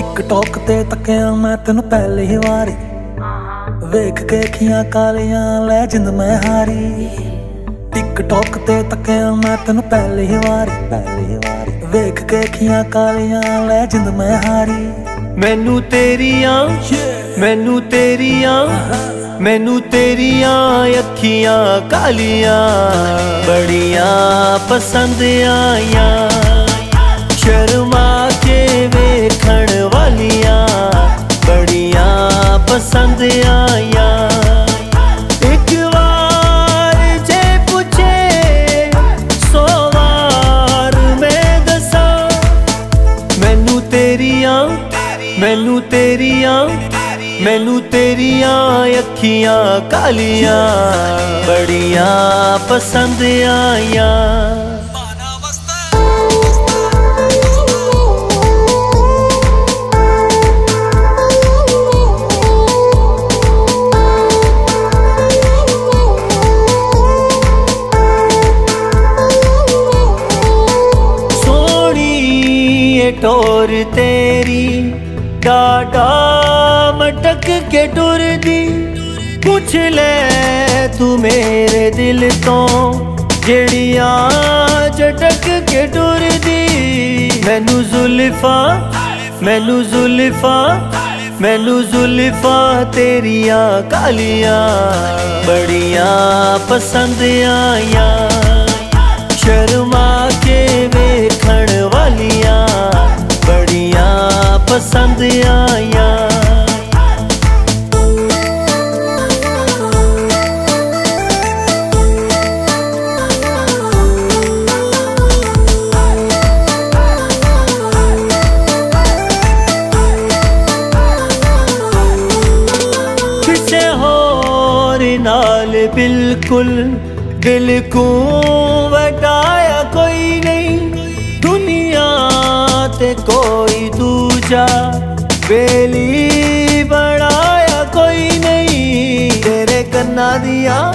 TikTok ਤੇ ਤੱਕਿਆ ਮੈਂ ਤੈਨੂੰ ਪਹਿਲੀ ਵਾਰੀ। ਵੇਖ ਕੇ ਅੱਖੀਆਂ ਕਾਲੀਆਂ, ਲੈ ਜਿੰਦ ਮੈਂ ਹਾਰੀ। ਟਿਕਟੌਕ ਤੇ ਤੱਕਿਆ ਮੈਂ ਤੈਨੂੰ ਪਹਿਲੀ ਵਾਰੀ। ਪਹਿਲੀ ਵਾਰੀ ਵੇਖ ਕੇ ਅੱਖੀਆਂ ਕਾਲੀਆਂ, ਲੈ ਜਿੰਦ ਮੈਂ ਹਾਰੀ। ਮੈਨੂੰ ਤੇਰੀਆਂ ਮੈਨੂੰ ਤੇਰੀਆਂ ਮੈਨੂੰ ਤੇਰੀਆਂ ਅੱਖੀਆਂ ਕਾਲੀਆਂ। ਬੜੀਆਂ ਪਸੰਦ ਆਈਆਂ। ਸ਼ਰਮਾ ਕੇ ਵੇਖਣ ਮੈਨੂੰ ਤੇਰੀਆਂ ਮੈਨੂੰ ਤੇਰੀਆਂ ਅੱਖੀਆਂ ਕਾਲੀਆਂ ਬੜੀਆਂ ਪਸੰਦ ਆਈਆਂ ਸੋਹਣੀ ਏ ਟੋਰ ਤੇਰੀ ਡਾਡਾ ਮਟਕ ਕੇ ਟੁਰਦੀ। ਪੁੱਛ ਲੈ ਤੂੰ ਮੇਰੇ ਦਿਲ ਤੋਂ, ਜਿਹੜੀਆਂ ਜਟਕ ਕੇ ਟੁਰਦੀ। ਮੈਨੂੰ ਜ਼ੁਲਫਾ ਮੈਨੂੰ ਜ਼ੁਲਫਾ ਮੈਨੂੰ ਜ਼ੁਲਫਾ ਤੇਰੀਆਂ ਕਾਲੀਆਂ। ਬੜੀਆਂ ਪਸੰਦ ਆਈਆਂ। पसंद आया बिल्कुल दिल को बताया कोई नहीं। दुनिया ते कोई दूर ਤੇ ਬੇਲੀ ਬਣਾਇਆ ਕੋਈ ਨਹੀਂ। ਤੇਰੇ ਕੰਨਾਂ ਦੀਆਂ,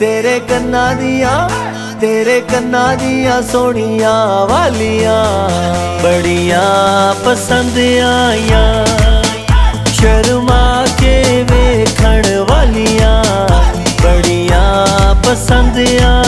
ਤੇਰੇ ਕੰਨਾਂ ਦੀਆਂ, ਤੇਰੇ ਕੰਨਾਂ ਦੀਆਂ ਸੋਹਣੀਆਂ ਵਾਲੀਆਂ ਬੜੀਆਂ ਪਸੰਦ ਆਈਆਂ। ਸ਼ਰਮਾ ਕੇ ਵੇਖਣ ਵਾਲੀਆਂ ਬੜੀਆਂ ਪਸੰਦ ਆਈਆਂ